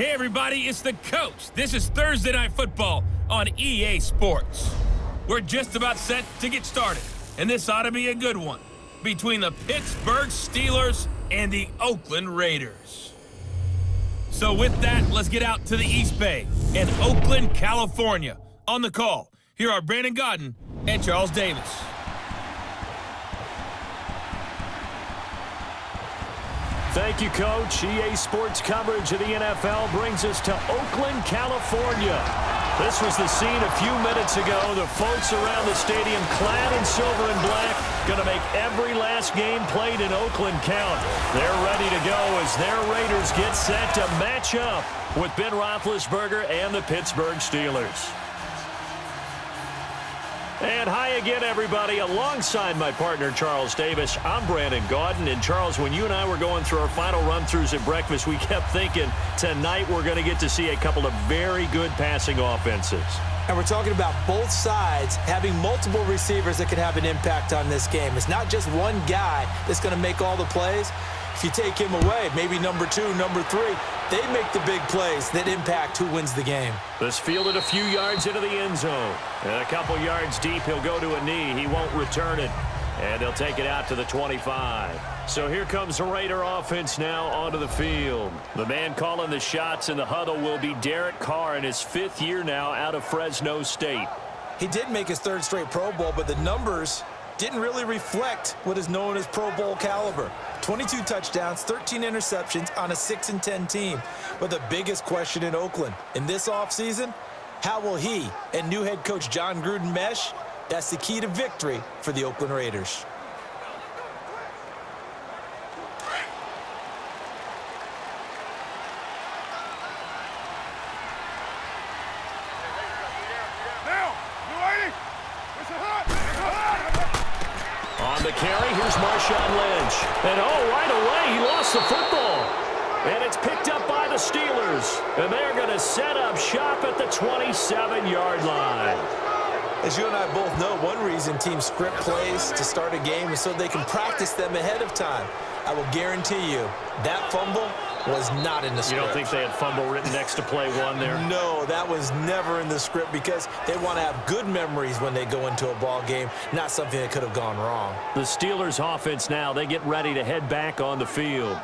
Hey, everybody, it's the coach. This is Thursday Night Football on EA Sports. We're just about set to get started, and this ought to be a good one between the Pittsburgh Steelers and the Oakland Raiders. So with that, let's get out to the East Bay in Oakland, California. On the call, here are Brandon Gaudin and Charles Davis. Thank you, Coach. EA Sports coverage of the NFL brings us to Oakland, California. This was the scene a few minutes ago. The folks around the stadium clad in silver and black going to make every last game played in Oakland count. They're ready to go as their Raiders get set to match up with Ben Roethlisberger and the Pittsburgh Steelers. And hi again, everybody. Alongside my partner, Charles Davis, I'm Brandon Gaudin. And Charles, when you and I were going through our final run-throughs at breakfast, we kept thinking tonight we're going to get to see a couple of very good passing offenses. And we're talking about both sides having multiple receivers that can have an impact on this game. It's not just one guy that's going to make all the plays. If you take him away, maybe number two, number three, they make the big plays that impact who wins the game. This fielded a few yards into the end zone. And a couple yards deep, he'll go to a knee. He won't return it. And they'll take it out to the 25. So here comes the Raider offense now onto the field. The man calling the shots in the huddle will be Derek Carr in his fifth year now out of Fresno State. He did make his third straight Pro Bowl, but the numbers didn't really reflect what is known as Pro Bowl caliber. 22 touchdowns, 13 interceptions on a 6-10 team. But the biggest question in Oakland in this offseason, how will he and new head coach Jon Gruden mesh? That's the key to victory for the Oakland Raiders. On the carry, here's Marshawn Lynch. And oh, right away, he lost the football. And it's picked up by the Steelers. And they're going to set up shop at the 27-yard line. As you and I both know, one reason teams script plays to start a game is so they can practice them ahead of time. I will guarantee you that fumble was not in the script. You don't think they had fumble written next to play one there? No, that was never in the script because they want to have good memories when they go into a ball game, not something that could have gone wrong. The Steelers offense now, they get ready to head back on the field.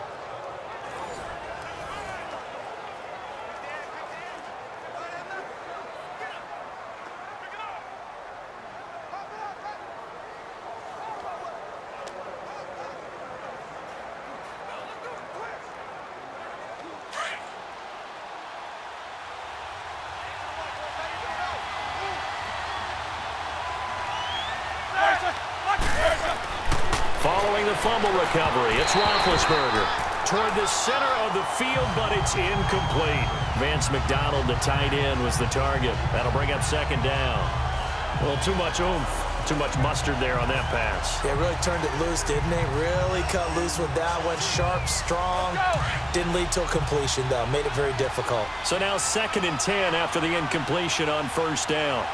Following the fumble recovery, it's Roethlisberger. Toward the center of the field, but it's incomplete. McDonald, the tight end, was the target. That'll bring up second down. Well, too much oomph. Too much mustard there on that pass. They really turned it loose, didn't they? Really cut loose with that one. Sharp, strong. Didn't lead to a completion, though. Made it very difficult. So now second and 10 after the incompletion on first down.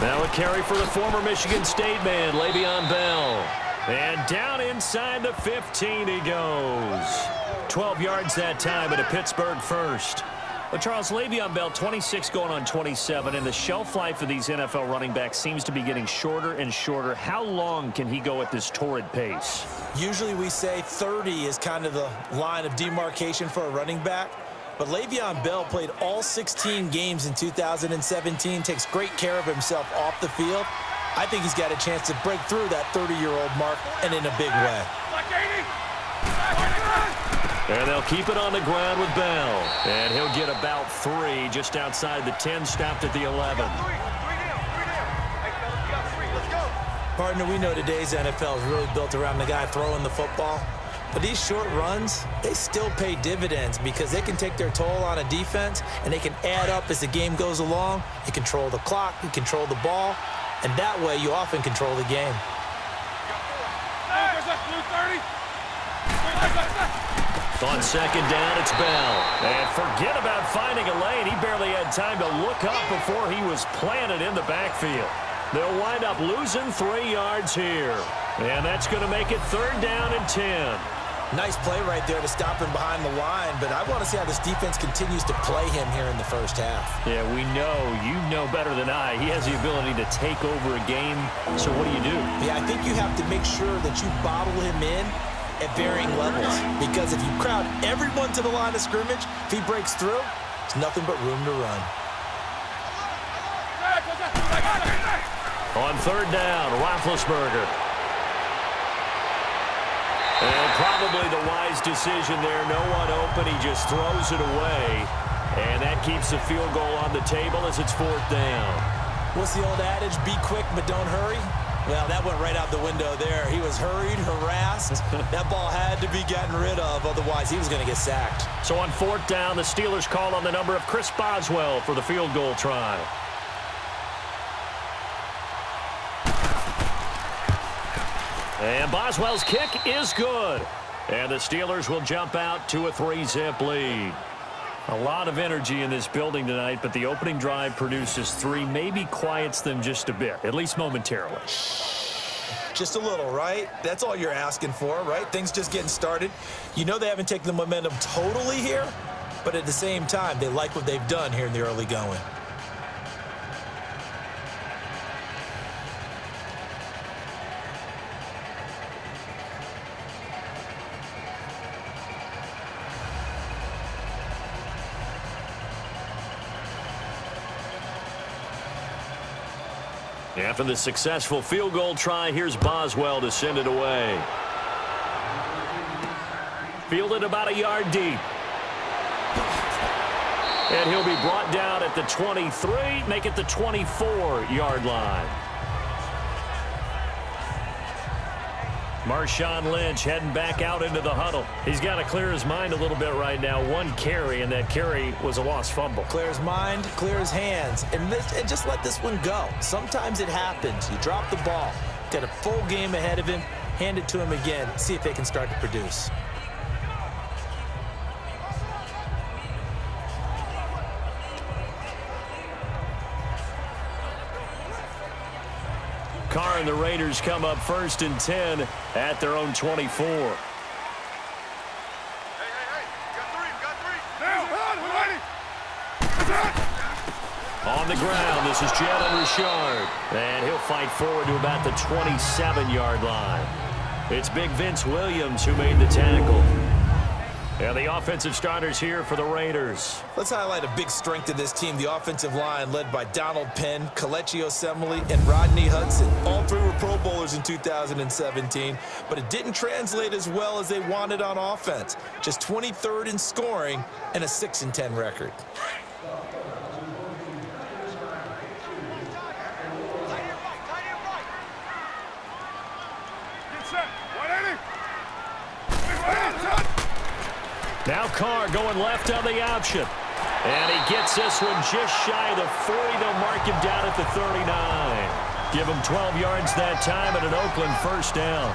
Now a carry for the former Michigan State man, Le'Veon Bell. And down inside the 15 he goes. 12 yards that time at a Pittsburgh first. But Charles Le'Veon Bell, 26 going on 27, and the shelf life of these NFL running backs seems to be getting shorter and shorter. How long can he go at this torrid pace? Usually we say 30 is kind of the line of demarcation for a running back. But Le'Veon Bell played all 16 games in 2017, takes great care of himself off the field. I think he's got a chance to break through that 30-year-old mark and in a big way. And they'll keep it on the ground with Bell. And he'll get about three just outside the 10, stopped at the 11. Partner, we know today's NFL is really built around the guy throwing the football. But these short runs, they still pay dividends because they can take their toll on a defense and they can add up as the game goes along. You control the clock, you control the ball, and that way you often control the game. On second down, it's Bell. And forget about finding a lane. He barely had time to look up before he was planted in the backfield. They'll wind up losing three yards here. And that's going to make it third down and 10. Nice play right there to stop him behind the line, but I want to see how this defense continues to play him here in the first half. Yeah, we know. You know better than I. He has the ability to take over a game, so what do you do? Yeah, I think you have to make sure that you bottle him in at varying levels, because if you crowd everyone to the line of scrimmage, if he breaks through, there's nothing but room to run. On third down, Roethlisberger. And probably the wise decision there. No one open. He just throws it away. And that keeps the field goal on the table as it's fourth down. What's the old adage? Be quick, but don't hurry. Well, that went right out the window there. He was hurried, harassed. that ball had to be gotten rid of, otherwise he was going to get sacked. So on fourth down, the Steelers call on the number of Chris Boswell for the field goal try. And Boswell's kick is good. And the Steelers will jump out to a three-zip lead. A lot of energy in this building tonight, but the opening drive produces three, maybe quiets them just a bit, at least momentarily. Just a little, right? That's all you're asking for, right? Things just getting started. You know they haven't taken the momentum totally here, but at the same time, they like what they've done here in the early going. After the successful field goal try, here's Boswell to send it away. Fielded about a yard deep. And he'll be brought down at the 23, make it the 24-yard line. Marshawn Lynch heading back out into the huddle. He's got to clear his mind a little bit right now. One carry, and that carry was a lost fumble. Clear his mind, clear his hands, and, this, and just let this one go. Sometimes it happens. You drop the ball. Got a full game ahead of him. Hand it to him again. See if they can start to produce. And the Raiders come up first and 10 at their own 24. On the ground, this is Jalen Richard. And he'll fight forward to about the 27-yard line. It's Big Vince Williams who made the tackle. And the offensive starters here for the Raiders. Let's highlight a big strength of this team, the offensive line led by Donald Penn, Kelechi Osemele, and Rodney Hudson. All three were Pro Bowlers in 2017, but it didn't translate as well as they wanted on offense. Just 23rd in scoring and a 6-10 record. Now Carr going left on the option. And he gets this one just shy of the 40. They'll mark him down at the 39. Give him 12 yards that time and an Oakland first down.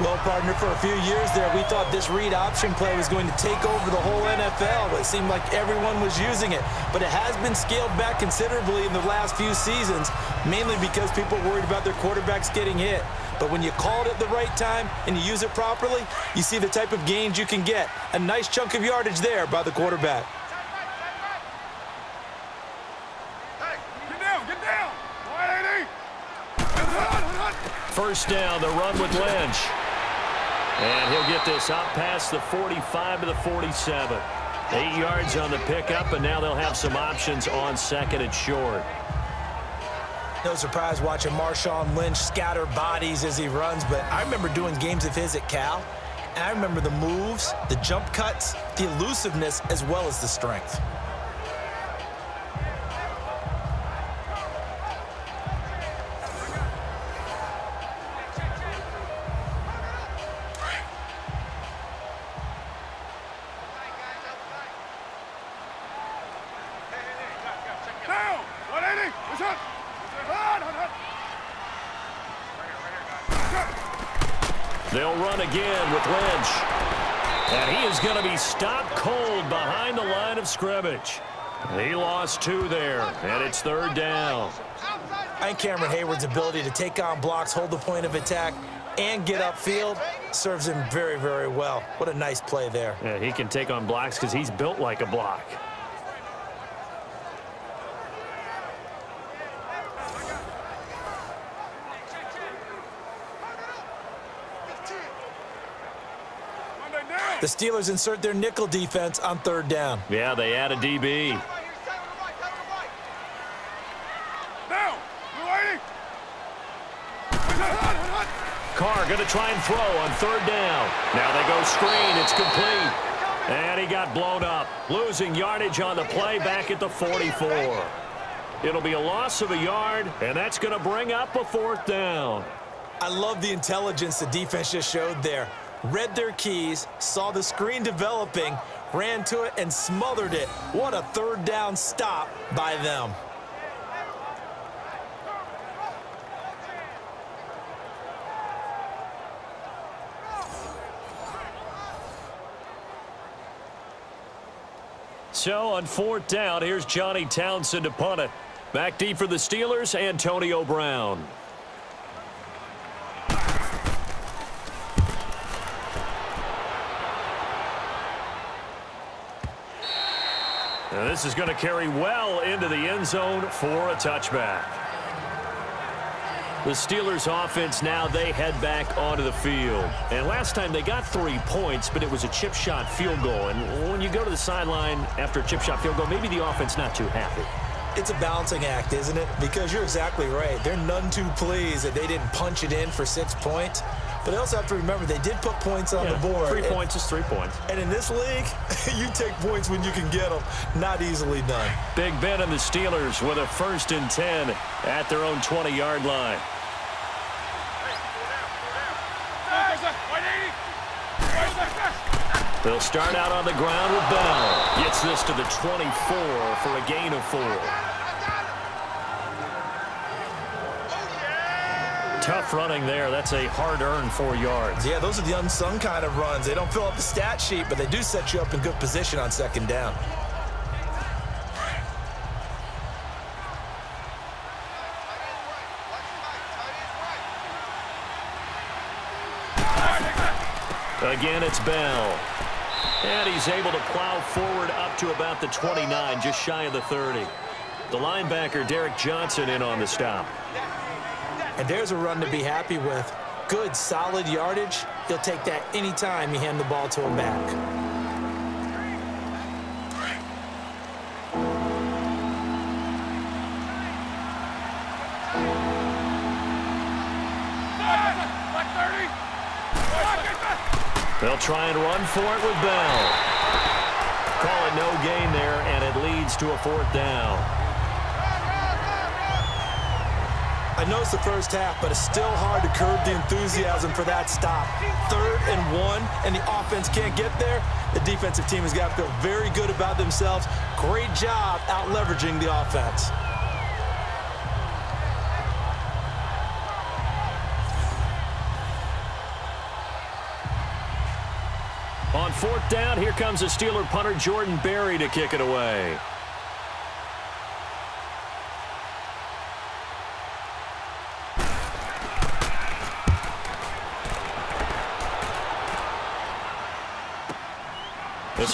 Well, partner, for a few years there, we thought this read option play was going to take over the whole NFL. It seemed like everyone was using it. But it has been scaled back considerably in the last few seasons, mainly because people worried about their quarterbacks getting hit. But when you call it at the right time and you use it properly, you see the type of gains you can get. A nice chunk of yardage there by the quarterback. First down, the run with Lynch. And he'll get this up past the 45 to the 47. Eight yards on the pickup, and now they'll have some options on second and short. No surprise watching Marshawn Lynch scatter bodies as he runs, but I remember doing games of his at Cal, and I remember the moves, the jump cuts, the elusiveness, as well as the strength. And he is going to be stopped cold behind the line of scrimmage. He lost two there, and it's third down. And Cameron Heyward's ability to take on blocks, hold the point of attack, and get upfield serves him very, very well. What a nice play there. Yeah, he can take on blocks because he's built like a block. The Steelers insert their nickel defense on third down. Yeah, they add a DB. Carr going to try and throw on third down. Now they go screen. It's complete. And he got blown up. Losing yardage on the play back at the 44. It'll be a loss of a yard, and that's going to bring up a fourth down. I love the intelligence the defense just showed there. Read their keys, saw the screen developing, ran to it, and smothered it. What a third down stop by them. So on fourth down, here's Johnny Townsend to punt it. Back deep for the Steelers, Antonio Brown. This is going to carry well into the end zone for a touchback. The Steelers offense now, they head back onto the field. And last time they got three points, but it was a chip shot field goal. And when you go to the sideline after a chip shot field goal, maybe the offense not too happy. It's a balancing act, isn't it? Because you're exactly right. They're none too pleased that they didn't punch it in for six points. But they also have to remember they did put points on yeah, the board. Three and, points is three points. And in this league, you take points when you can get them. Not easily done. Big Ben and the Steelers with a first and 10 at their own 20-yard line. They'll start out on the ground with Bell. Gets this to the 24 for a gain of four. Tough running there. That's a hard-earned four yards. Yeah, those are the unsung kind of runs. They don't fill up the stat sheet, but they do set you up in good position on second down. Again, it's Bell. And he's able to plow forward up to about the 29, just shy of the 30. The linebacker, Derrick Johnson, in on the stop. And there's a run to be happy with. Good, solid yardage. He'll take that anytime you hand the ball to him back. They'll try and run for it with Bell. Call it no gain there, and it leads to a fourth down. I know it's the first half, but it's still hard to curb the enthusiasm for that stop. Third and one, and the offense can't get there. The defensive team has got to feel very good about themselves. Great job out leveraging the offense. On fourth down, here comes a Steeler punter, Jordan Berry, to kick it away.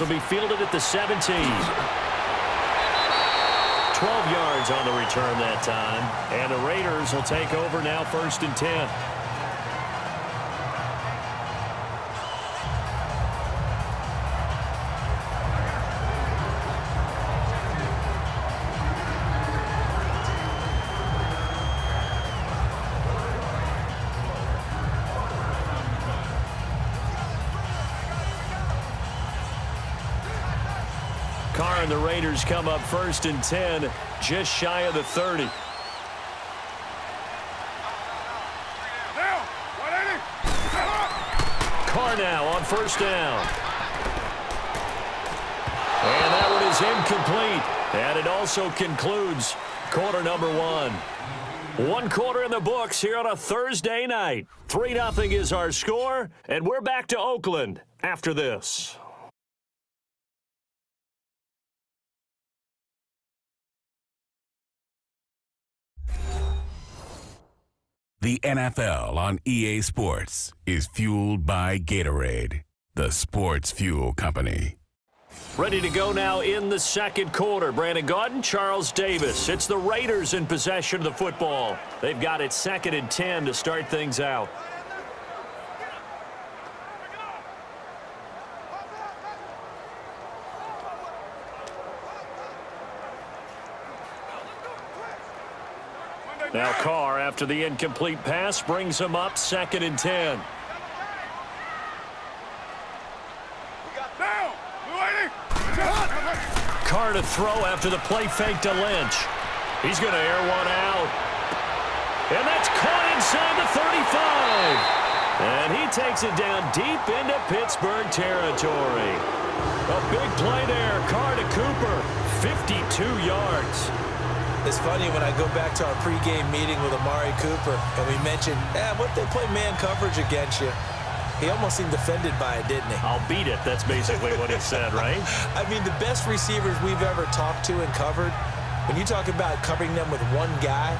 Will be fielded at the 17. 12 yards on the return that time. And the Raiders will take over now first and 10. Come up first and 10, just shy of the 30. Carr now on first down. And that one is incomplete. And it also concludes quarter number one. One quarter in the books here on a Thursday night. 3-0 is our score, and we're back to Oakland after this. The NFL on EA Sports is fueled by Gatorade, the sports fuel company. Ready to go now in the second quarter. Brandon Gaudin, Charles Davis. It's the Raiders in possession of the football. They've got it second and 10 to start things out. Now Carr, after the incomplete pass, brings him up second and 10. Carr to throw after the play fake to Lynch. He's going to air one out. And that's caught inside the 35. And he takes it down deep into Pittsburgh territory. A big play there. Carr to Cooper. 52 yards. It's funny when I go back to our pregame meeting with Amari Cooper and we mentioned, eh, what they play man coverage against you. He almost seemed offended by it, didn't he? I'll beat it. That's basically what he said, right? I mean, the best receivers we've ever talked to and covered, when you talk about covering them with one guy,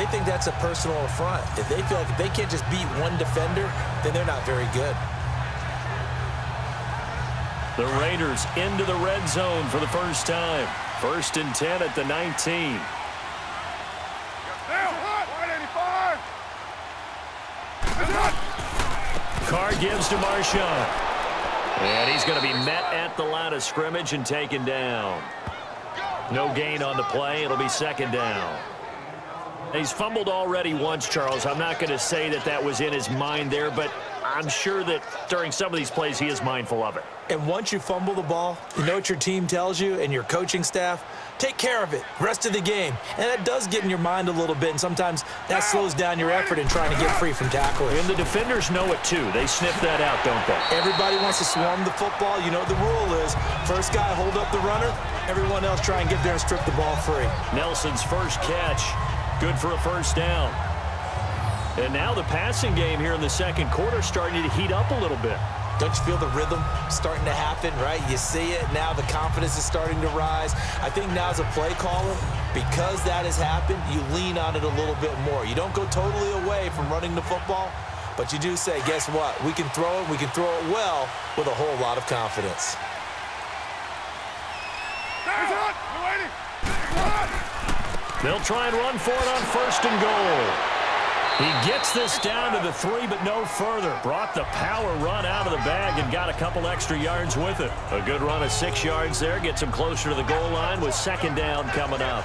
they think that's a personal affront. If they feel like if they can't just beat one defender, then they're not very good. The Raiders into the red zone for the first time. First and 10 at the 19. Carr gives to Marshawn. And he's going to be met at the line of scrimmage and taken down. No gain on the play. It'll be second down. He's fumbled already once, Charles. I'm not going to say that that was in his mind there, but I'm sure that during some of these plays he is mindful of it. And once you fumble the ball, you know what your team tells you and your coaching staff? Take care of it. Rest of the game. And that does get in your mind a little bit, and sometimes that slows down your effort in trying to get free from tackling. And the defenders know it, too. They sniff that out, don't they? Everybody wants to swarm the football. You know the rule is. First guy hold up the runner. Everyone else try and get there and strip the ball free. Nelson's first catch. Good for a first down. And now the passing game here in the second quarter starting to heat up a little bit. Don't you feel the rhythm starting to happen, right? You see it. Now the confidence is starting to rise. I think now as a play caller, because that has happened, you lean on it a little bit more. You don't go totally away from running the football, but you do say, guess what? We can throw it. We can throw it well with a whole lot of confidence. They'll try and run for it on first and goal. He gets this down to the three, but no further. Brought the power run out of the bag and got a couple extra yards with it. A good run of six yards there. Gets him closer to the goal line with second down coming up.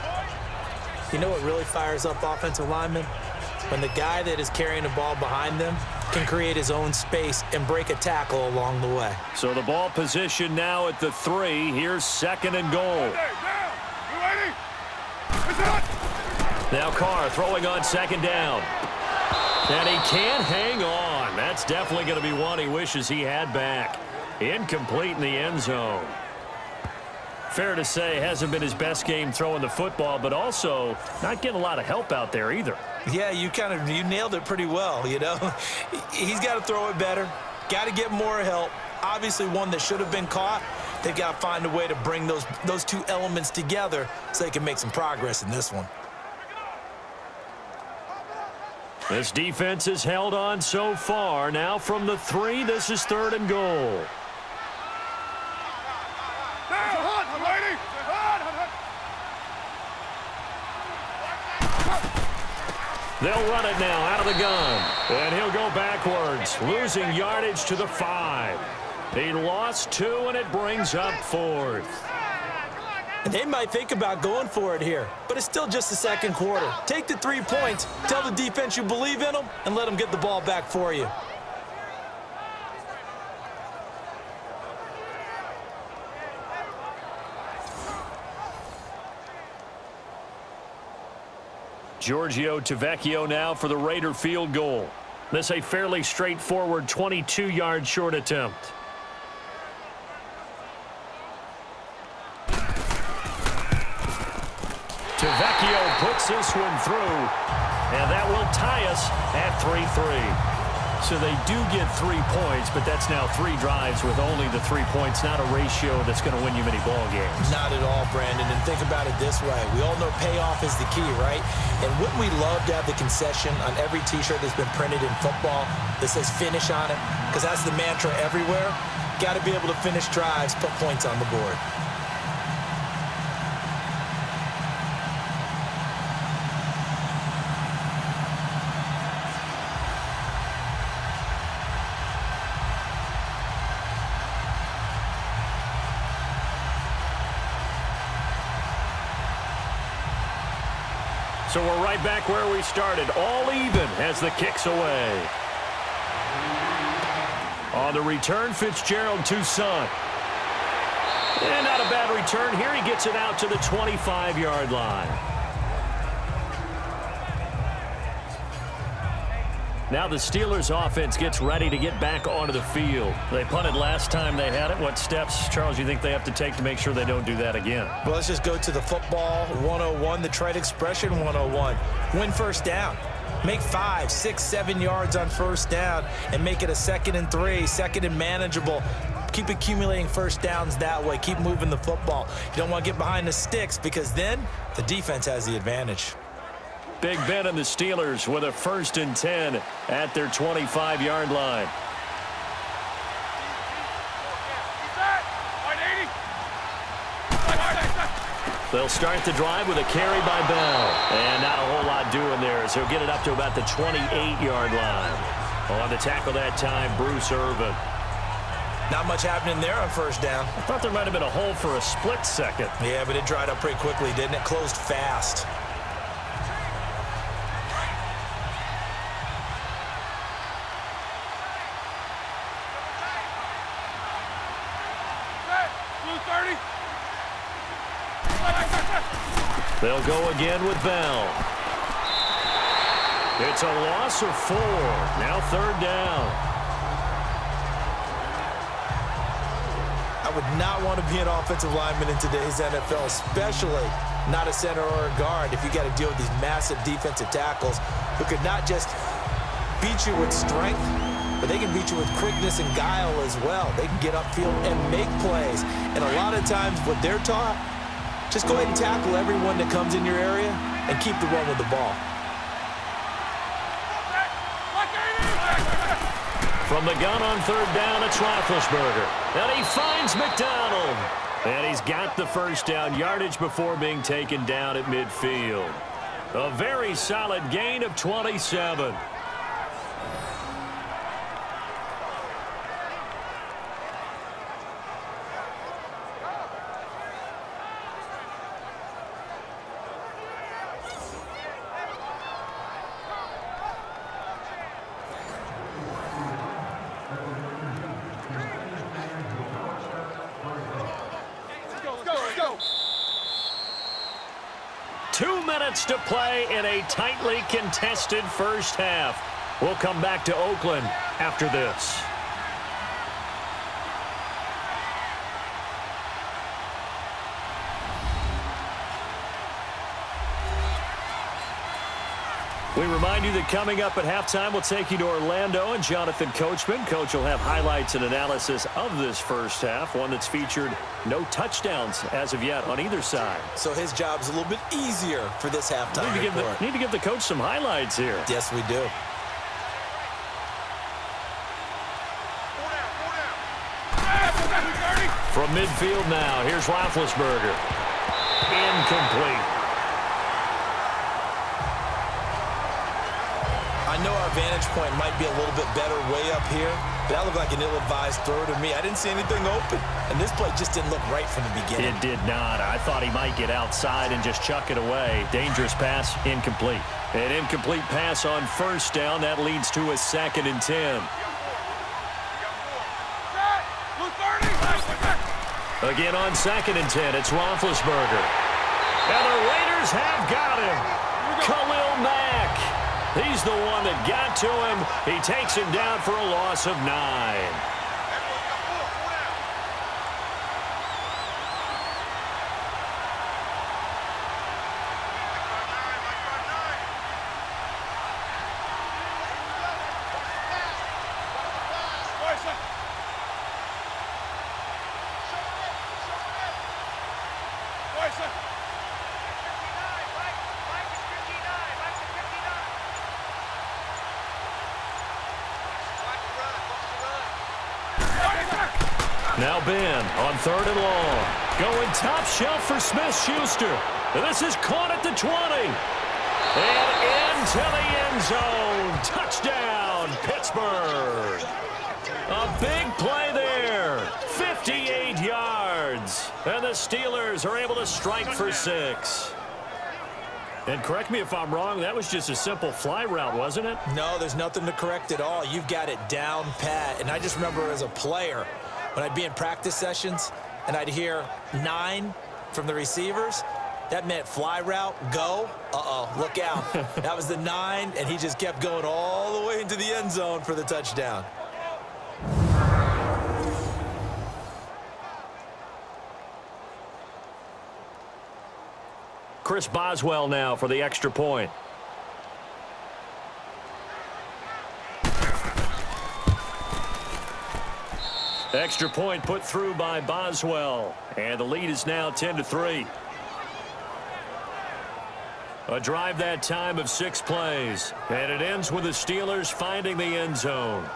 You know what really fires up offensive linemen? When the guy that is carrying the ball behind them can create his own space and break a tackle along the way. So the ball position now at the three. Here's second and goal. Now Carr throwing on second down. And he can't hang on. That's definitely going to be one he wishes he had back. Incomplete in the end zone. Fair to say, hasn't been his best game throwing the football, but also not getting a lot of help out there either. Yeah, you kind of you nailed it pretty well, you know. He's got to throw it better. Got to get more help. Obviously one that should have been caught. They've got to find a way to bring those, those two elements together so they can make some progress in this one. This defense has held on so far. Now from the three, this is third and goal. They'll run it now out of the gun. And he'll go backwards, losing yardage to the five. He lost two, and it brings up fourth. And they might think about going for it here, but it's still just the second quarter. Take the three points, tell the defense you believe in them, and let them get the ball back for you. Giorgio Tavecchio now for the Raider field goal. This a fairly straightforward 22-yard short attempt. Tavecchio puts this one through, and that will tie us at 3-3. So they do get three points, but that's now three drives with only the three points, not a ratio that's going to win you many ball games. Not at all, Brandon. And think about it this way. We all know payoff is the key, right? And wouldn't we love to have the concession on every T-shirt that's been printed in football that says finish on it? Because that's the mantra everywhere. Got to be able to finish drives, put points on the board. So we're right back where we started. All even as the kicks away. On the return, Fitzgerald Toussaint. And not a bad return here. He gets it out to the 25-yard line. Now the Steelers offense gets ready to get back onto the field. They punted last time they had it. What steps, Charles, you think they have to take to make sure they don't do that again? Well, let's just go to the football 101, the trade expression 101. Win first down. Make five, six, seven yards on first down and make it a second and three, second and manageable. Keep accumulating first downs that way. Keep moving the football. You don't want to get behind the sticks because then the defense has the advantage. Big Ben and the Steelers with a first and 10 at their 25-yard line. They'll start the drive with a carry by Bell. And not a whole lot doing there as he'll get it up to about the 28-yard line. On the tackle that time, Bruce Irvin. Not much happening there on first down. I thought there might have been a hole for a split second. Yeah, but it dried up pretty quickly, didn't it? Closed fast. They'll go again with Bell. It's a loss of four. Now third down. I would not want to be an offensive lineman in today's NFL, especially not a center or a guard if you got to deal with these massive defensive tackles who could not just beat you with strength, but they can beat you with quickness and guile as well. They can get upfield and make plays. And a lot of times what they're taught just go ahead and tackle everyone that comes in your area and keep the run with the ball. From the gun on third down, it's Roethlisberger. And he finds McDonald. And he's got the first down yardage before being taken down at midfield. A very solid gain of 27. minutes to play in a tightly contested first half. We'll come back to Oakland after this. Remind you that coming up at halftime, we'll take you to Orlando and Jonathan Coachman. Coach will have highlights and analysis of this first half, one that's featured no touchdowns as of yet on either side. So his job's a little bit easier for this halftime need to, give the, need to give the coach some highlights here. Yes, we do. From midfield now, here's Roethlisberger. Incomplete. Vantage point might be a little bit better way up here, but that looked like an ill-advised throw to me. I didn't see anything open, and this play just didn't look right from the beginning. It did not. I thought he might get outside and just chuck it away. Dangerous pass, incomplete. An incomplete pass on first down. That leads to a second and 10. Again on second and 10, it's Roethlisberger. And the Raiders have got him. Khalil Mack. He's the one that got to him. He takes him down for a loss of nine. Now Ben on third and long. Going top shelf for Smith-Schuster. This is caught at the 20. And into the end zone. Touchdown, Pittsburgh. A big play there. 58 yards. And the Steelers are able to strike for six. And correct me if I'm wrong, that was just a simple fly route, wasn't it? No, there's nothing to correct at all. You've got it down pat. And I just remember as a player, when I'd be in practice sessions and I'd hear nine from the receivers, that meant fly route, go. Uh-oh, look out. that was the nine, and he just kept going all the way into the end zone for the touchdown. Chris Boswell now for the extra point. Extra point put through by Boswell. And the lead is now 10 to 3. A drive that time of six plays. And it ends with the Steelers finding the end zone.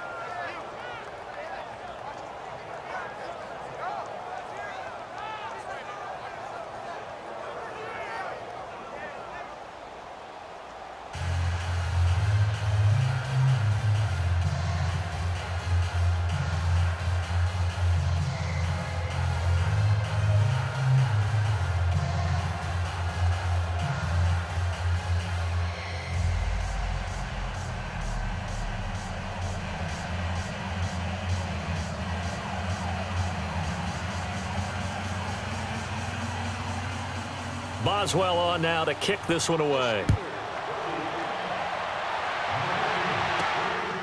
Boswell on now to kick this one away.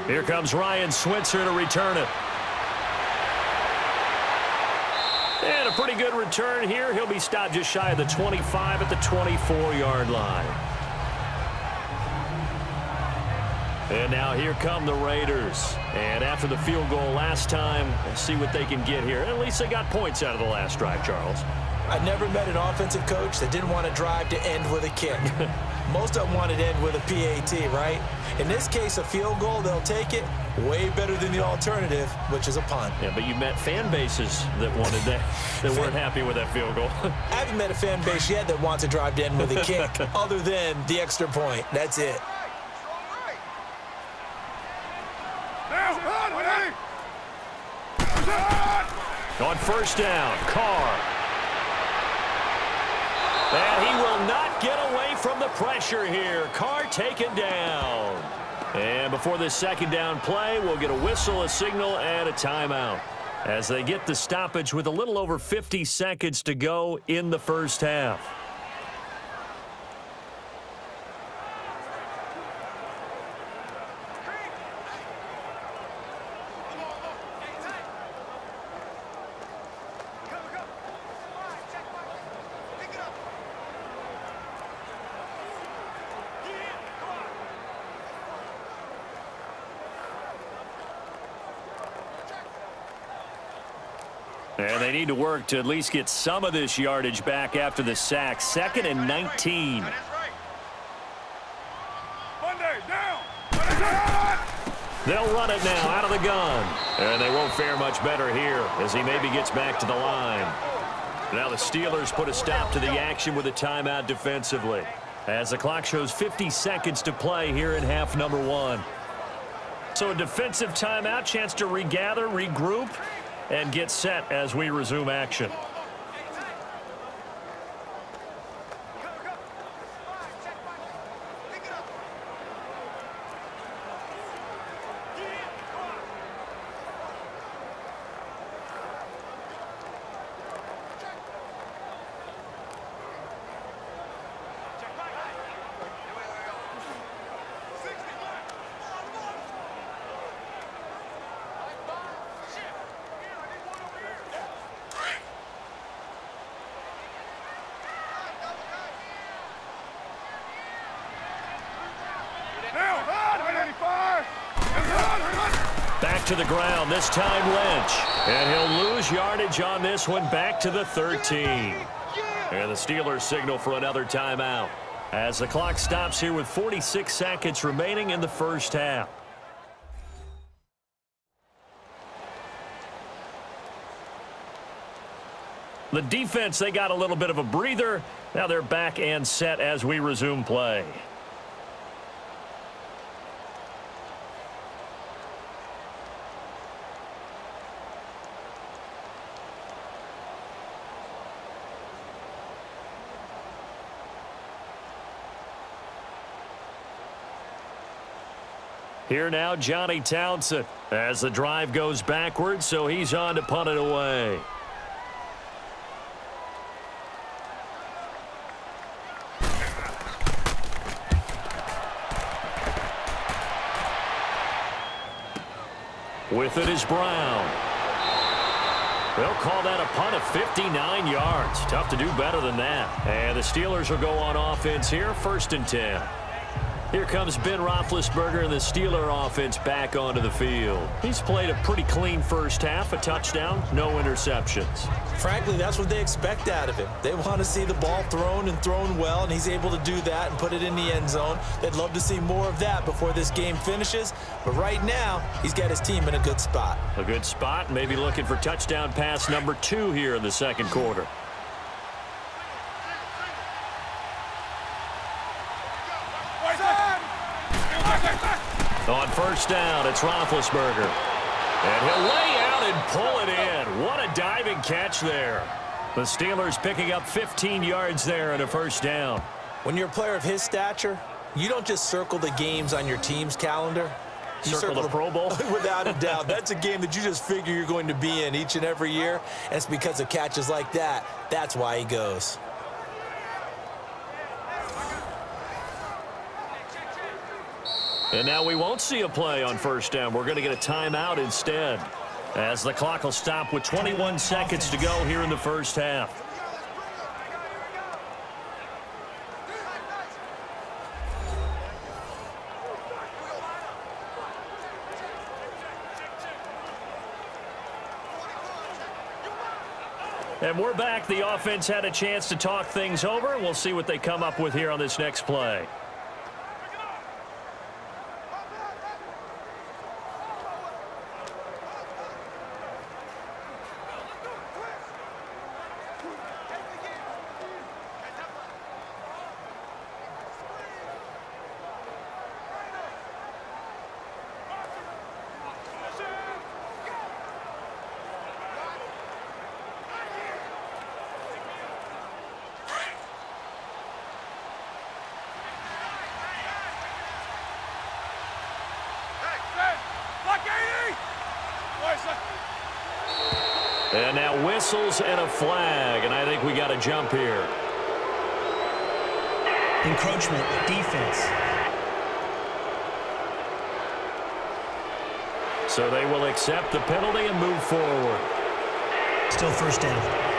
Here comes Ryan Switzer to return it. And a pretty good return here. He'll be stopped just shy of the 25 at the 24-yard line. And now here come the Raiders. And after the field goal last time, let's see what they can get here. At least they got points out of the last drive, Charles. I never met an offensive coach that didn't want to drive to end with a kick. Most of them wanted to end with a PAT, right? In this case, a field goal, they'll take it way better than the alternative, which is a punt. Yeah, but you met fan bases that wanted that, that weren't happy with that field goal. I haven't met a fan base yet that wants to drive to end with a kick, other than the extra point. That's it. On first down, Carr and he will not get away from the pressure here. Carr taken down. And before this second down play, we'll get a whistle, a signal, and a timeout. As they get the stoppage with a little over 50 seconds to go in the first half. And they need to work to at least get some of this yardage back after the sack. Second and 19. They'll run it now out of the gun. And they won't fare much better here as he maybe gets back to the line. Now the Steelers put a stop to the action with a timeout defensively. As the clock shows 50 seconds to play here in half number one. So a defensive timeout, chance to regather, regroup, and get set as we resume action. To the ground, this time Lynch. And he'll lose yardage on this one back to the 13. And the Steelers signal for another timeout. As the clock stops here with 46 seconds remaining in the first half. The defense, they got a little bit of a breather. Now they're back and set as we resume play. Here now, Johnny Townsend as the drive goes backwards, so he's on to punt it away. With it is Brown. They'll call that a punt of 59 yards. Tough to do better than that. And the Steelers will go on offense here, first and 10. Here comes Ben Roethlisberger and the Steeler offense back onto the field. He's played a pretty clean first half, a touchdown, no interceptions. Frankly, that's what they expect out of him. They want to see the ball thrown and thrown well, and he's able to do that and put it in the end zone. They'd love to see more of that before this game finishes, but right now, he's got his team in a good spot. A good spot, maybe looking for touchdown pass number two here in the second quarter. On first down, it's Roethlisberger. And he'll lay out and pull it in. What a diving catch there. The Steelers picking up 15 yards there and a first down. When you're a player of his stature, you don't just circle the games on your team's calendar. You circle, circle the Pro Bowl? Without a doubt. That's a game that you just figure you're going to be in each and every year. And it's because of catches like that. That's why he goes. And now we won't see a play on first down. We're going to get a timeout instead as the clock will stop with 21 seconds to go here in the first half. And we're back. The offense had a chance to talk things over. We'll see what they come up with here on this next play. And now whistles and a flag, and I think we got a jump here. Encroachment, defense. So they will accept the penalty and move forward. Still first down.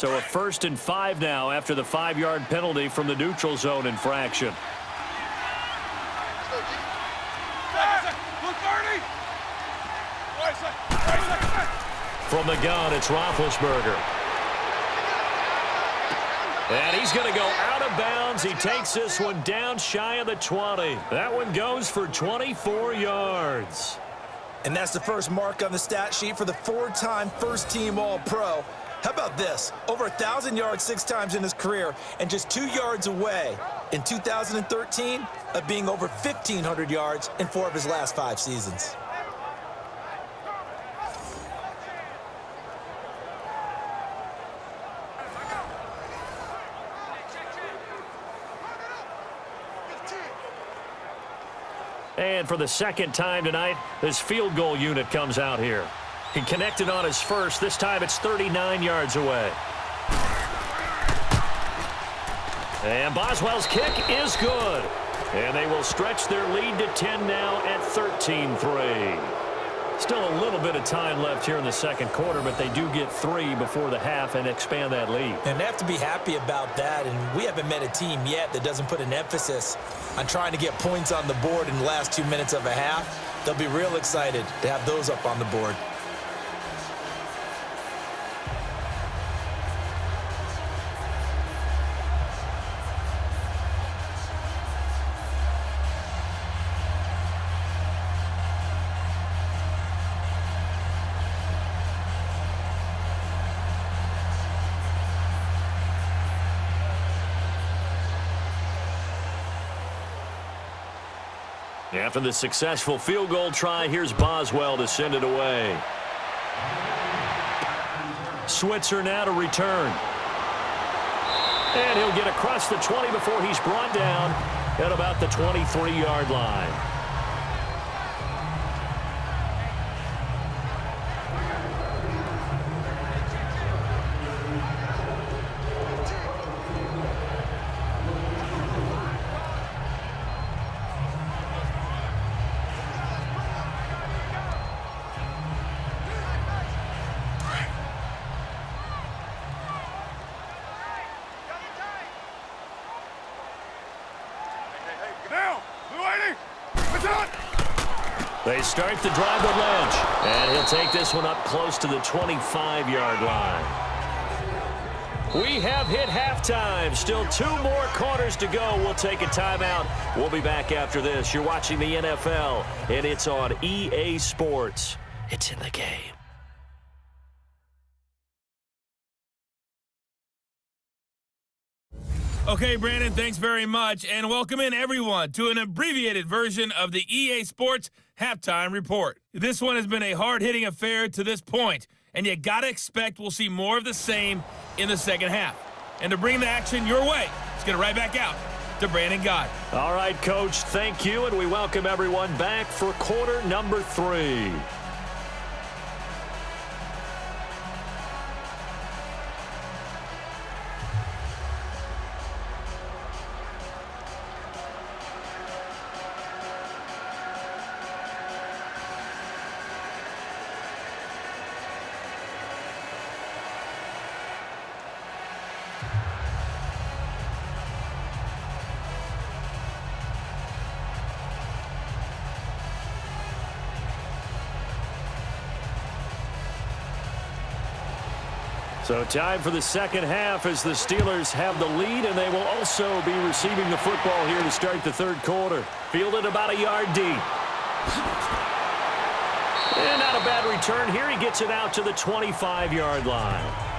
So a first and five now after the five-yard penalty from the neutral zone infraction. From the gun, it's Roethlisberger. And he's going to go out of bounds. He takes this one down shy of the 20. That one goes for 24 yards. And that's the first mark on the stat sheet for the four-time first-team All-Pro. How about this? Over 1,000 yards six times in his career and just two yards away in 2013 of being over 1,500 yards in four of his last five seasons. And for the second time tonight, this field goal unit comes out here. He connected on his first. This time it's 39 yards away. And Boswell's kick is good. And they will stretch their lead to 10 now at 13-3. Still a little bit of time left here in the second quarter, but they do get three before the half and expand that lead. And they have to be happy about that, and we haven't met a team yet that doesn't put an emphasis on trying to get points on the board in the last two minutes of a half. They'll be real excited to have those up on the board. After the successful field goal try, here's Boswell to send it away. Switzer now to return. And he'll get across the 20 before he's brought down at about the 23-yard line. They start the drive with Lynch. And he'll take this one up close to the 25-yard line. We have hit halftime. Still two more quarters to go. We'll take a timeout. We'll be back after this. You're watching the NFL, and it's on EA Sports. It's in the game. Okay, Brandon, thanks very much. And welcome in, everyone, to an abbreviated version of the EA Sports Halftime Report. This one has been a hard hitting affair to this point, and you got to expect we'll see more of the same in the second half. And to bring the action your way, let's get it right back out to Brandon Gaudin. All right, Coach, thank you, and we welcome everyone back for quarter number three. So time for the second half as the Steelers have the lead, and they will also be receiving the football here to start the third quarter. Fielded about a yard deep. And not a bad return here. He gets it out to the 25-yard line.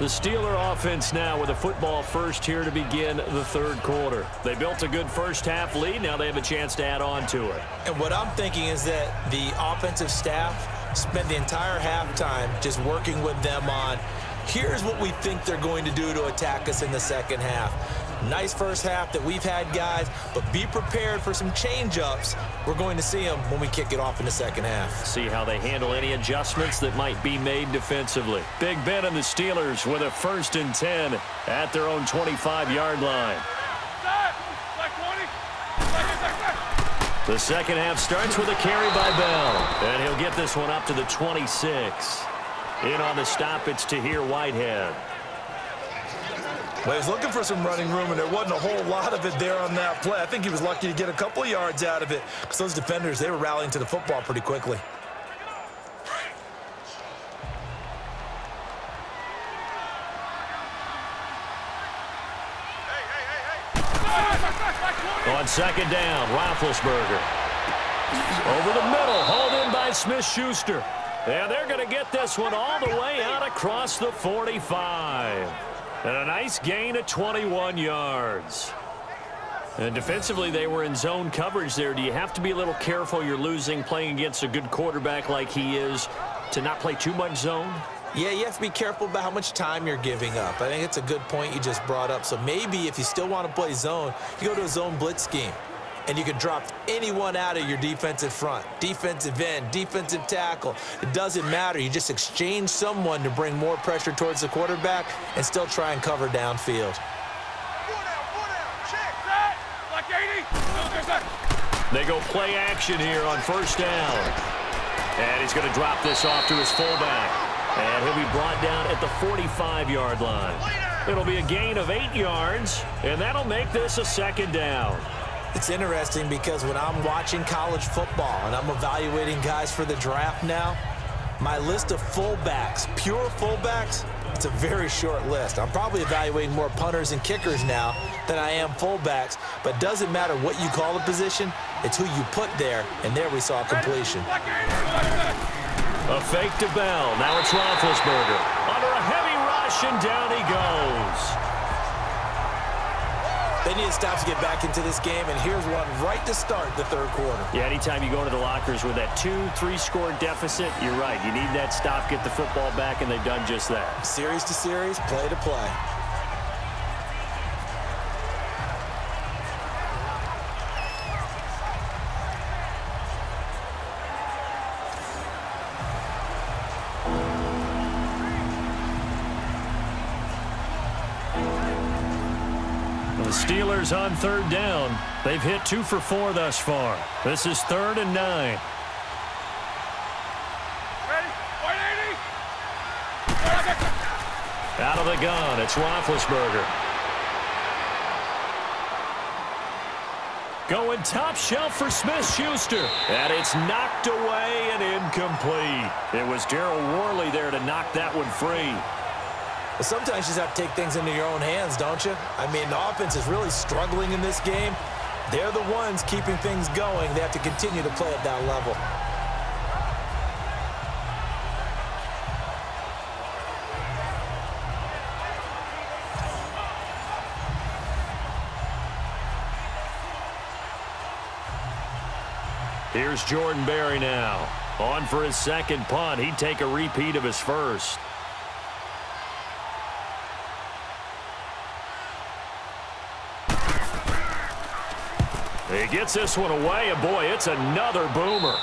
The Steeler offense now with a football first here to begin the third quarter. They built a good first half lead. Now they have a chance to add on to it. And what I'm thinking is that the offensive staff spent the entire halftime just working with them on here's what we think they're going to do to attack us in the second half. Nice first half that we've had, guys, but be prepared for some change-ups. We're going to see them when we kick it off in the second half. See how they handle any adjustments that might be made defensively. Big Ben and the Steelers with a first and 10 at their own 25-yard line. The second half starts with a carry by Bell, and he'll get this one up to the 26. In on the stop, it's Tahir Whitehead. Well, he was looking for some running room, and there wasn't a whole lot of it there on that play. I think he was lucky to get a couple yards out of it because those defenders, they were rallying to the football pretty quickly. On second down, Roethlisberger. Over the middle, hauled in by Smith-Schuster. And they're going to get this one all the way out across the 45. And a nice gain of 21 yards. And defensively, they were in zone coverage there. Do you have to be a little careful you're losing playing against a good quarterback like he is to not play too much zone? Yeah, you have to be careful about how much time you're giving up. I think it's a good point you just brought up. So maybe if you still want to play zone, you go to a zone blitz scheme. And you can drop anyone out of your defensive front. Defensive end, defensive tackle. It doesn't matter. You just exchange someone to bring more pressure towards the quarterback and still try and cover downfield. They go play action here on first down. And he's going to drop this off to his fullback. And he'll be brought down at the 45-yard line. It'll be a gain of eight yards, and that'll make this a second down. It's interesting because when I'm watching college football and I'm evaluating guys for the draft now, my list of fullbacks, pure fullbacks, it's a very short list. I'm probably evaluating more punters and kickers now than I am fullbacks, but doesn't matter what you call the position, it's who you put there, and there we saw completion. A fake to Bell. Now it's Roethlisberger. Under a heavy rush, and down he goes. They need to stop to get back into this game, and here's one right to start the third quarter. Yeah, anytime you go into the lockers with that two, three-score deficit, you're right. You need that stop, get the football back, and they've done just that. Series to series, play to play. Steelers on third down. They've hit two for four thus far. This is third and nine. Out of the gun, it's Roethlisberger. Going top shelf for Smith-Schuster. And it's knocked away and incomplete. It was Daryl Worley there to knock that one free. But sometimes you just have to take things into your own hands, don't you? I mean, the offense is really struggling in this game. They're the ones keeping things going. They have to continue to play at that level. Here's Jordan Berry now. On for his second punt. He'd take a repeat of his first. He gets this one away, and boy, it's another boomer.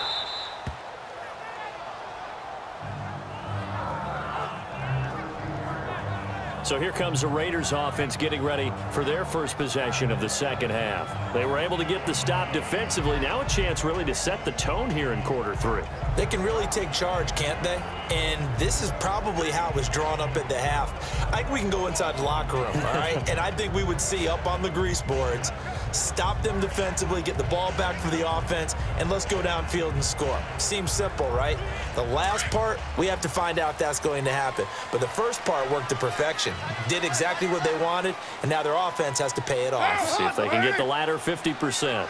So here comes the Raiders offense getting ready for their first possession of the second half. They were able to get the stop defensively. Now a chance really to set the tone here in quarter three. They can really take charge, can't they? And this is probably how it was drawn up at the half. I think we can go inside the locker room, all right? and I think we would see up on the grease boards, stop them defensively, get the ball back for the offense, and let's go downfield and score. Seems simple, right? The last part, we have to find out if that's going to happen. But the first part worked to perfection. Did exactly what they wanted, and now their offense has to pay it off. See if they can get the latter 50%.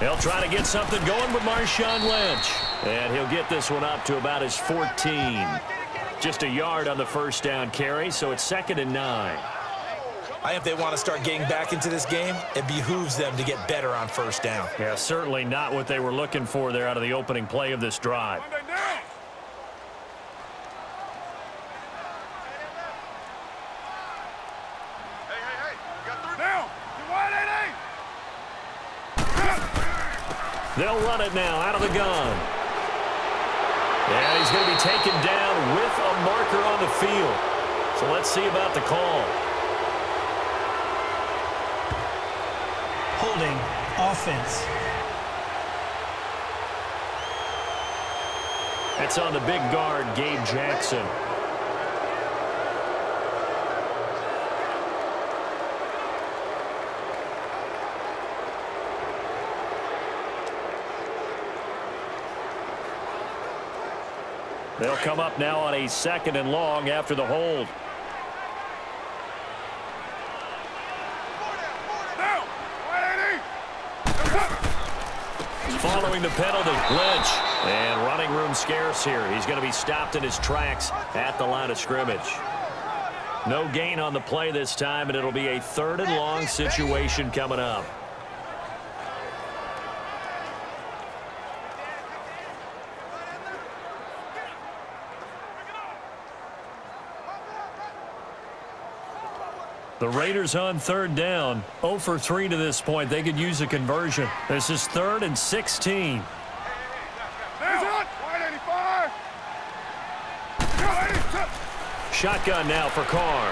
They'll try to get something going with Marshawn Lynch. And he'll get this one up to about his 14. Just a yard on the first down carry, so it's second and nine. I if they want to start getting back into this game, it behooves them to get better on first down. Yeah, certainly not what they were looking for there out of the opening play of this drive. They'll run it now out of the gun. And he's going to be taken down with a marker on the field. So let's see about the call. Holding offense. That's on the big guard, Gabe Jackson. They'll come up now on a second and long after the hold. Following the penalty, Lynch. And running room scarce here. He's going to be stopped in his tracks at the line of scrimmage. No gain on the play this time, and it'll be a third and long situation coming up. The Raiders on third down. 0 for 3 to this point. They could use a conversion. This is third and 16. Shotgun now for Carr.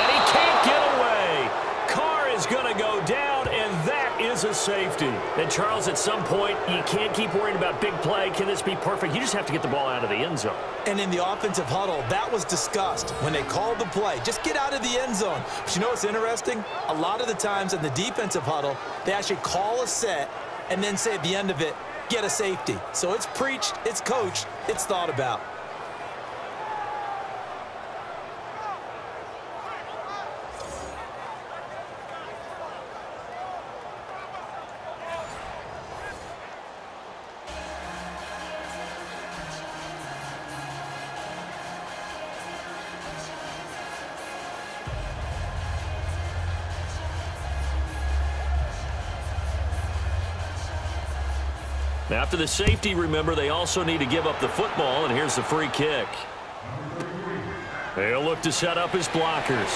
And he can't get away. Carr is going to go down, a safety. And, Charles, at some point, you can't keep worrying about big play. Can this be perfect? You just have to get the ball out of the end zone. And in the offensive huddle, that was discussed when they called the play. Just get out of the end zone. But you know what's interesting? A lot of the times in the defensive huddle, they actually call a set and then say at the end of it, get a safety. So it's preached, it's coached, it's thought about. After the safety, remember, they also need to give up the football, and here's the free kick. They'll look to set up his blockers.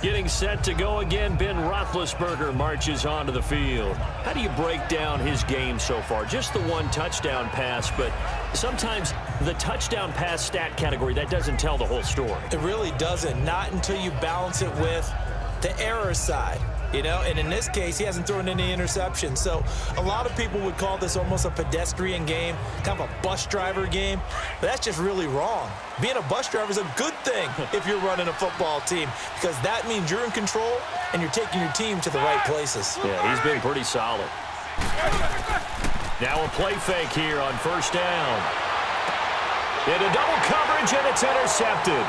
Getting set to go again, Ben Roethlisberger marches onto the field. How do you break down his game so far? Just the one touchdown pass, but sometimes the touchdown pass stat category, that doesn't tell the whole story. It really doesn't, not until you balance it with the error side you know, and in this case, he hasn't thrown any interceptions. So a lot of people would call this almost a pedestrian game, kind of a bus driver game, but that's just really wrong. Being a bus driver is a good thing if you're running a football team because that means you're in control and you're taking your team to the right places. Yeah, he's been pretty solid. Now a play fake here on first down. Into double coverage, and it's intercepted.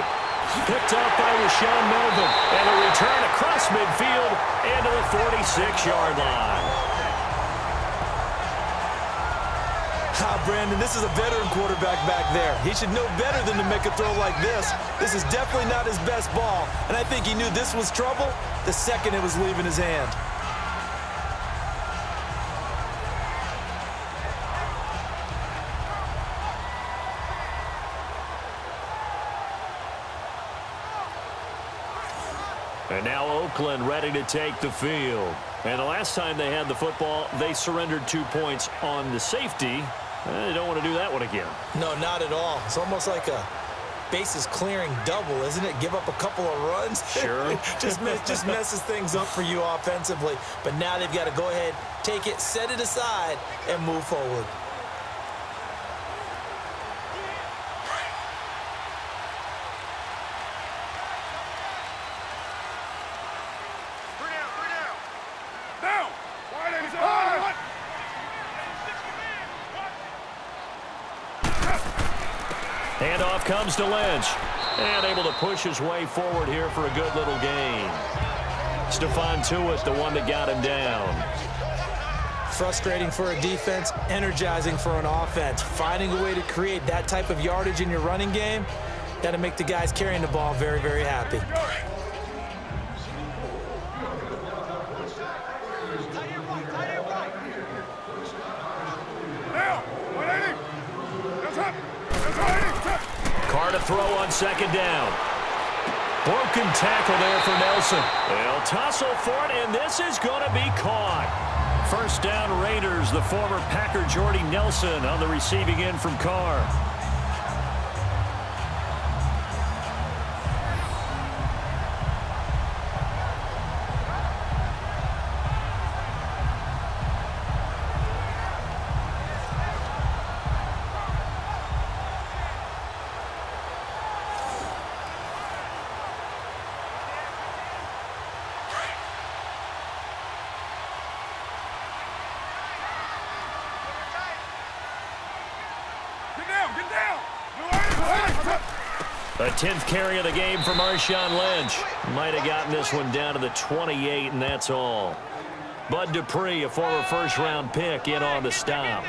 Picked up by Rashaan Melvin. And a return across midfield and to the 46-yard line. Ah, Brandon, this is a veteran quarterback back there. He should know better than to make a throw like this. This is definitely not his best ball, and I think he knew this was trouble the second it was leaving his hand. Ready to take the field. And the last time they had the football, they surrendered two points on the safety. Eh, they don't want to do that one again. No, not at all. It's almost like a bases clearing double, isn't it? Give up a couple of runs. Sure. just, mess, just messes things up for you offensively. But now they've got to go ahead, take it, set it aside, and move forward. Handoff comes to Lynch. And able to push his way forward here for a good little gain. Stephon Tuitt, the one that got him down. Frustrating for a defense, energizing for an offense. Finding a way to create that type of yardage in your running game, to make the guys carrying the ball very, very happy. Carr to throw on second down. Broken tackle there for Nelson. They'll tussle for it, and this is going to be caught. First down Raiders, the former Packer Jordy Nelson on the receiving end from Carr. The 10th carry of the game for Marshawn Lynch. Might have gotten this one down to the 28, and that's all. Bud Dupree, a former first-round pick, in on the stop.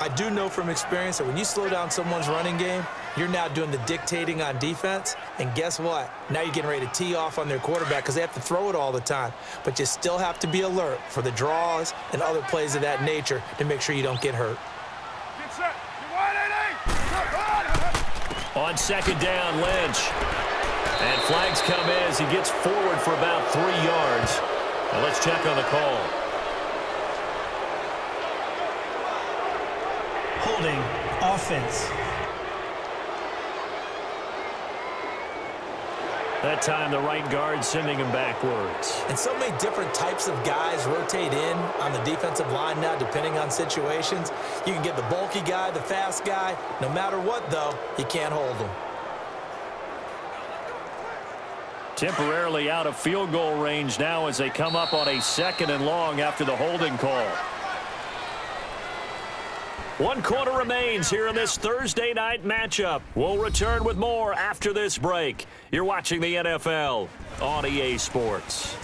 I do know from experience that when you slow down someone's running game, You're now doing the dictating on defense, and guess what? Now you're getting ready to tee off on their quarterback because they have to throw it all the time. But you still have to be alert for the draws and other plays of that nature to make sure you don't get hurt. On second down, Lynch. And flags come in as he gets forward for about three yards. Now let's check on the call. Holding offense. That time, the right guard sending him backwards. And so many different types of guys rotate in on the defensive line now, depending on situations. You can get the bulky guy, the fast guy. No matter what, though, you can't hold them. Temporarily out of field goal range now as they come up on a second and long after the holding call. One quarter remains here in this Thursday night matchup. We'll return with more after this break. You're watching the NFL on EA Sports.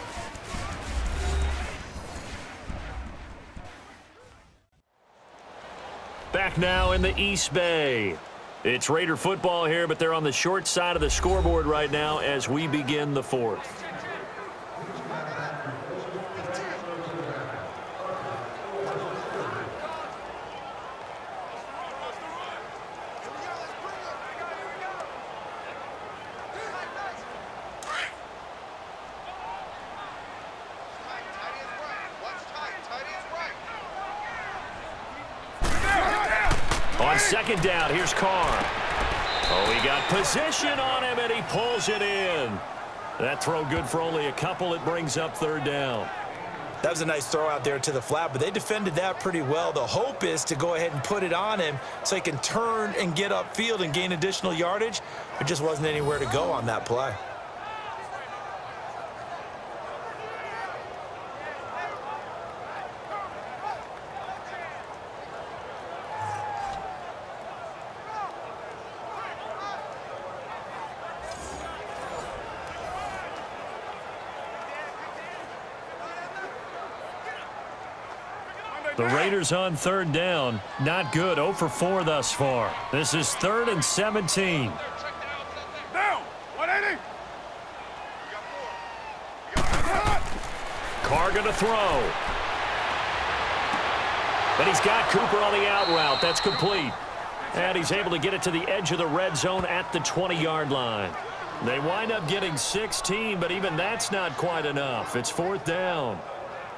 Back now in the East Bay. It's Raider football here, but they're on the short side of the scoreboard right now as we begin the fourth. Second down. Here's Carr. Oh, he got position on him, and he pulls it in. That throw good for only a couple. It brings up third down. That was a nice throw out there to the flat, but they defended that pretty well. The hope is to go ahead and put it on him so he can turn and get upfield and gain additional yardage. There just wasn't anywhere to go on that play. The Raiders on third down. Not good. 0 for 4 thus far. This is third and 17. Now, 180. Carr going to throw. But he's got Cooper on the out route. That's complete. And he's able to get it to the edge of the red zone at the 20-yard line. They wind up getting 16, but even that's not quite enough. It's fourth down.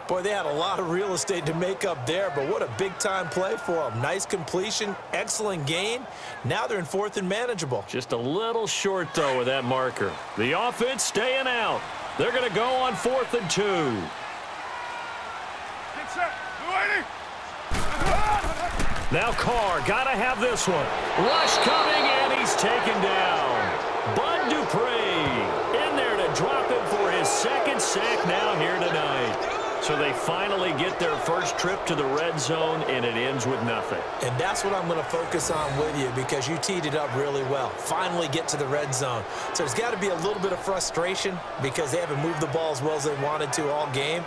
Boy, they had a lot of real estate to make up there, but what a big-time play for them. Nice completion, excellent gain. Now they're in fourth and manageable. Just a little short, though, with that marker. The offense staying out. They're going to go on fourth and two. Now Carr, got to have this one. Rush coming, and he's taken down. Bud Dupree in there to drop him for his second sack now here tonight. So they finally get their first trip to the red zone, and it ends with nothing. And that's what I'm going to focus on with you because you teed it up really well. Finally get to the red zone. So there's got to be a little bit of frustration because they haven't moved the ball as well as they wanted to all game.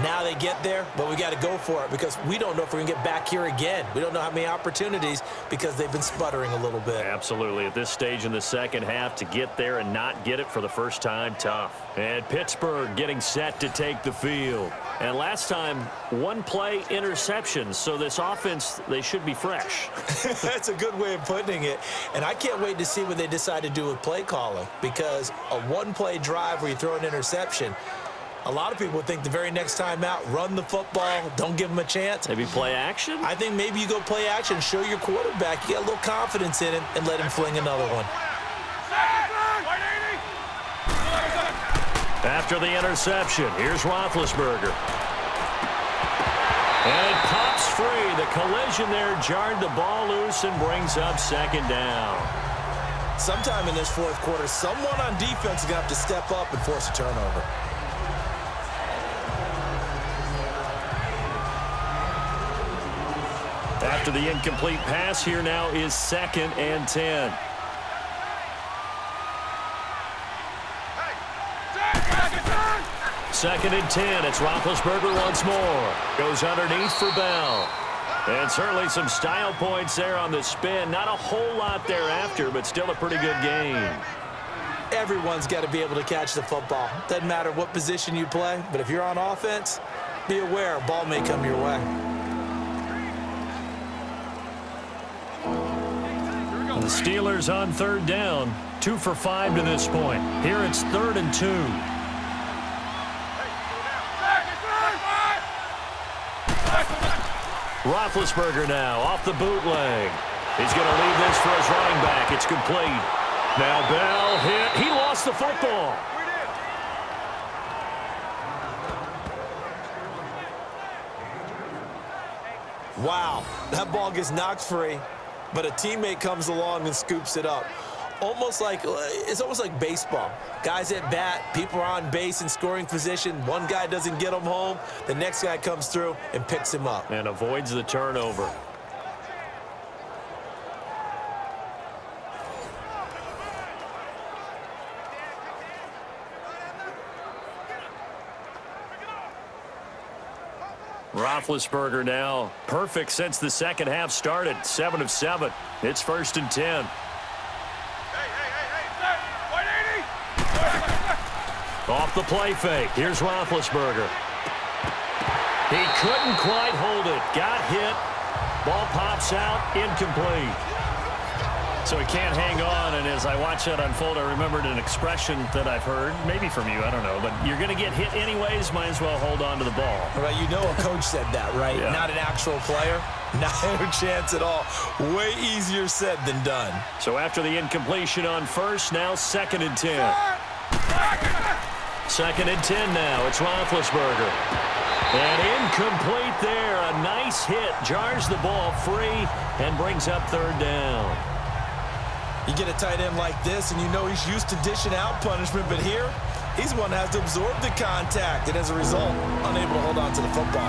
Now they get there, but we got to go for it because we don't know if we're going to get back here again. We don't know how many opportunities because they've been sputtering a little bit. Absolutely. At this stage in the second half, to get there and not get it for the first time, tough. And Pittsburgh getting set to take the field. And last time, one play interception. So this offense, they should be fresh. That's a good way of putting it. And I can't wait to see what they decide to do with play calling because a one-play drive where you throw an interception – a lot of people think the very next time out, run the football, don't give them a chance. Maybe play action? I think maybe you go play action, show your quarterback, you get a little confidence in him, and let him fling another one. After the interception, here's Roethlisberger. And it pops free. The collision there jarred the ball loose and brings up second down. Sometime in this fourth quarter, someone on defense is going to have to step up and force a turnover. After the incomplete pass, here now is second and 10. Second and 10. It's Roethlisberger once more. Goes underneath for Bell. And certainly some style points there on the spin. Not a whole lot thereafter, but still a pretty good game. Everyone's got to be able to catch the football. Doesn't matter what position you play, but if you're on offense, be aware ball may come your way. The Steelers on third down. Two for five to this point. Here it's third and two. Roethlisberger now off the bootleg. He's going to leave this for his running back. It's complete. Now Bell hit. He lost the football. Wow, that ball gets knocked free, but a teammate comes along and scoops it up. Almost like, it's almost like baseball. Guys at bat, people are on base in scoring position. One guy doesn't get him home. The next guy comes through and picks him up. And avoids the turnover. Roethlisberger now perfect since the second half started. Seven of seven. It's first and ten. Off the play fake. Here's Roethlisberger. He couldn't quite hold it. Got hit. Ball pops out. Incomplete. So he can't hang on, and as I watch that unfold, I remembered an expression that I've heard, maybe from you, I don't know, but you're going to get hit anyways, might as well hold on to the ball. Right, you know a coach said that, right? Yeah. Not an actual player. Not a chance at all. Way easier said than done. So after the incompletion on first, now second and ten. Second and ten now. It's Roethlisberger. And incomplete there. A nice hit. Jars the ball free and brings up third down. You get a tight end like this, and you know he's used to dishing out punishment, but here, he's one that has to absorb the contact, and as a result, unable to hold on to the football.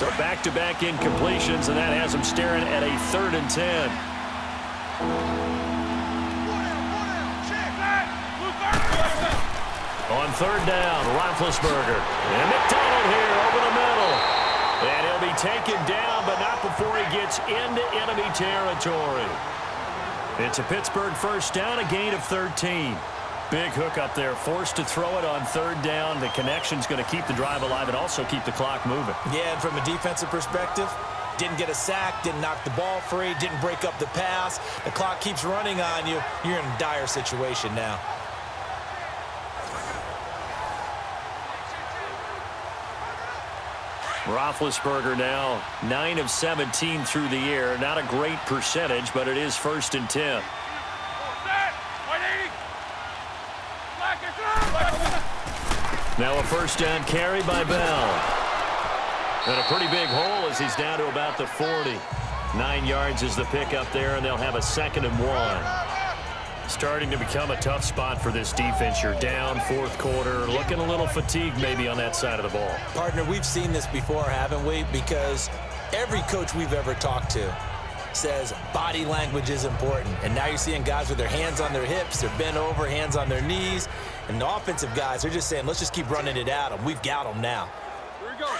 So back-to-back -back incompletions, and that has him staring at a third and ten. On third down, Roethlisberger. And McDonald here over the middle. And he'll be taken down, but not before he gets into enemy territory. It's a Pittsburgh first down, a gain of 13. Big hook up there, forced to throw it on third down. The connection's going to keep the drive alive and also keep the clock moving. Yeah, and from a defensive perspective, didn't get a sack, didn't knock the ball free, didn't break up the pass. The clock keeps running on you. You're in a dire situation now. Roethlisberger now 9 of 17 through the air. Not a great percentage, but it is first and 10. Now a first down carry by Bell. And a pretty big hole as he's down to about the 40. Nine yards is the pickup there, and they'll have a second and one. Starting to become a tough spot for this defense. You're down fourth quarter, looking a little fatigued maybe on that side of the ball. Partner, we've seen this before, haven't we? Because every coach we've ever talked to says body language is important. And now you're seeing guys with their hands on their hips, they're bent over, hands on their knees. And the offensive guys, they're just saying, let's just keep running it at them. We've got them now. Here we go.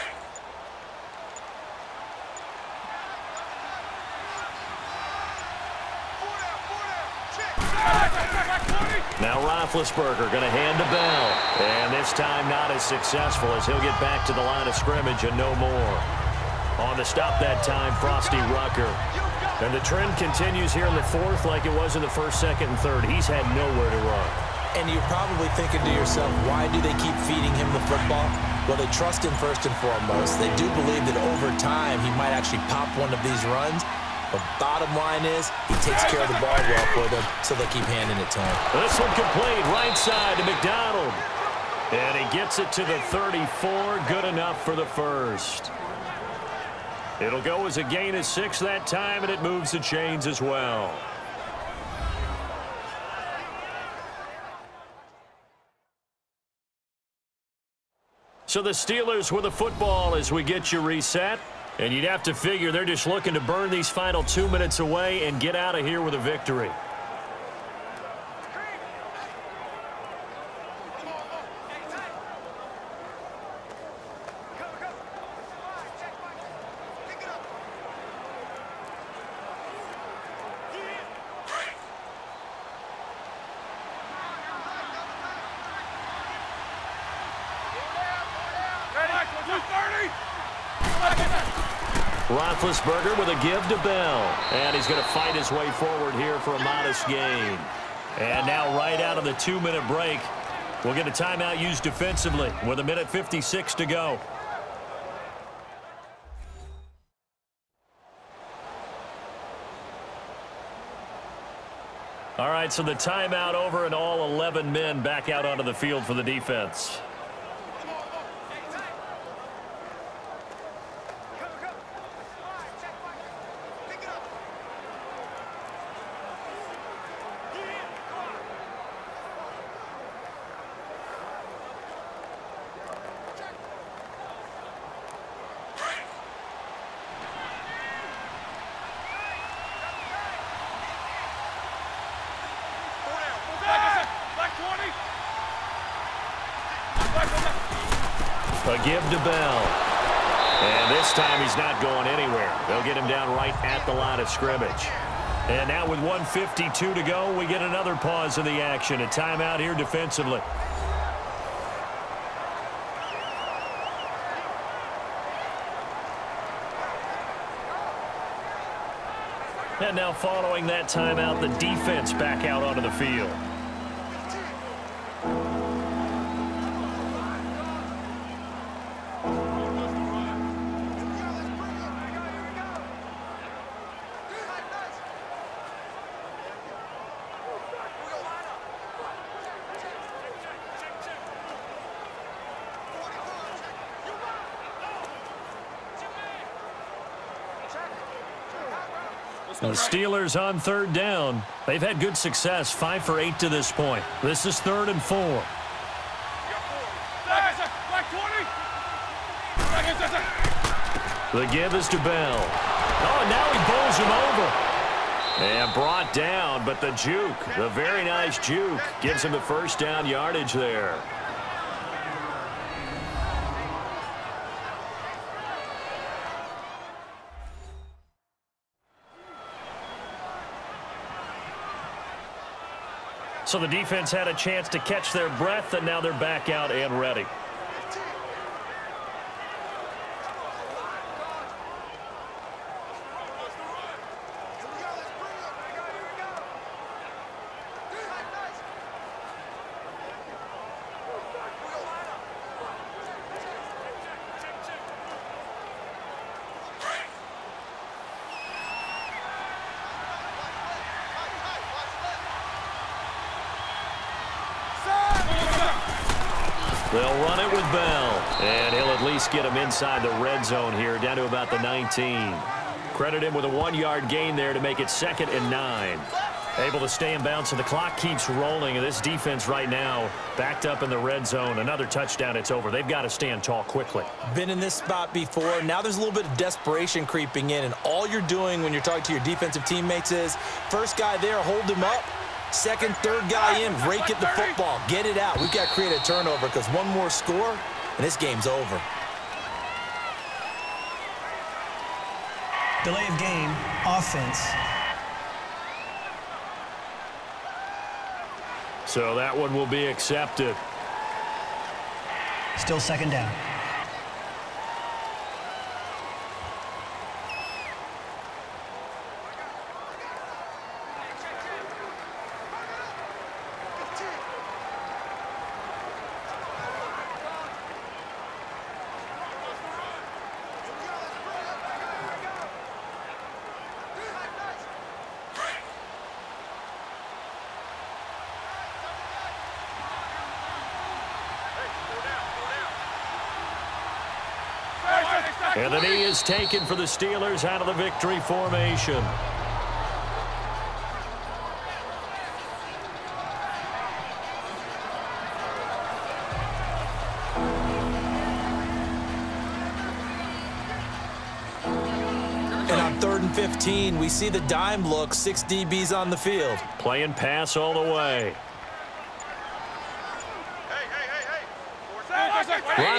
Now Roethlisberger going to hand to Bell. And this time not as successful as he'll get back to the line of scrimmage and no more. On the stop that time, Frosty Rucker. And the trend continues here in the fourth like it was in the first, second, and third. He's had nowhere to run. And you're probably thinking to yourself, why do they keep feeding him the football? Well, they trust him first and foremost. They do believe that over time he might actually pop one of these runs. But bottom line is, he takes care of the ball well for them, so they keep handing it to him. This one complete, right side to McDonald. And he gets it to the 34, good enough for the first. It'll go as a gain of six that time, and it moves the chains as well. So the Steelers with the football as we get you reset. And you'd have to figure they're just looking to burn these final two minutes away and get out of here with a victory. Roethlisberger with a give to Bell. And he's going to fight his way forward here for a modest gain. And now right out of the two-minute break, we'll get a timeout used defensively with a minute 56 to go. All right, so the timeout over and all 11 men back out onto the field for the defense. Fifty-two to go. We get another pause in the action. A timeout here defensively. And now following that timeout, the defense back out onto the field. The Steelers on third down. They've had good success, five for eight to this point. This is third and four. The give is to Bell. Oh, now he bowls him over. And brought down, but the juke, the very nice juke, gives him the first down yardage there. So the defense had a chance to catch their breath, and now they're back out and ready. They'll run it with Bell. And he'll at least get him inside the red zone here, down to about the 19. Credit him with a one-yard gain there to make it second and nine. Able to stay in bounds, so the clock keeps rolling. And this defense right now backed up in the red zone. Another touchdown, it's over. They've got to stand tall quickly. Been in this spot before. Now there's a little bit of desperation creeping in. And all you're doing when you're talking to your defensive teammates is, first guy there, hold him up. Second, third guy in, rake it the football. Get it out. We've got to create a turnover because one more score, and this game's over. Delay of game, offense. So that one will be accepted. Still second down. And the knee is taken for the Steelers out of the victory formation. And on third and 15, we see the dime look, six DBs on the field. Playing pass all the way.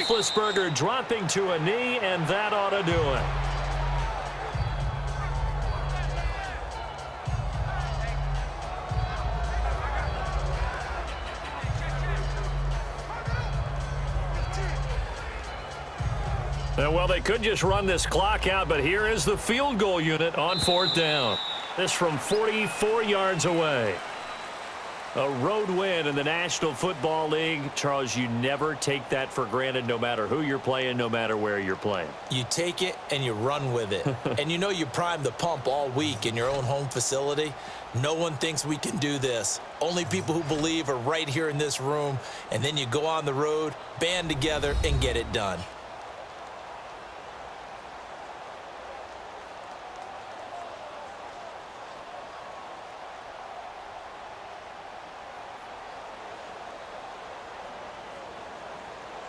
Roethlisberger dropping to a knee, and that ought to do it. Well, they could just run this clock out, but here is the field goal unit on fourth down. This from 44 yards away. A road win in the National Football League. Charles, you never take that for granted no matter who you're playing, no matter where you're playing. You take it and you run with it. and you know you prime the pump all week in your own home facility. No one thinks we can do this. Only people who believe are right here in this room. And then you go on the road, band together, and get it done.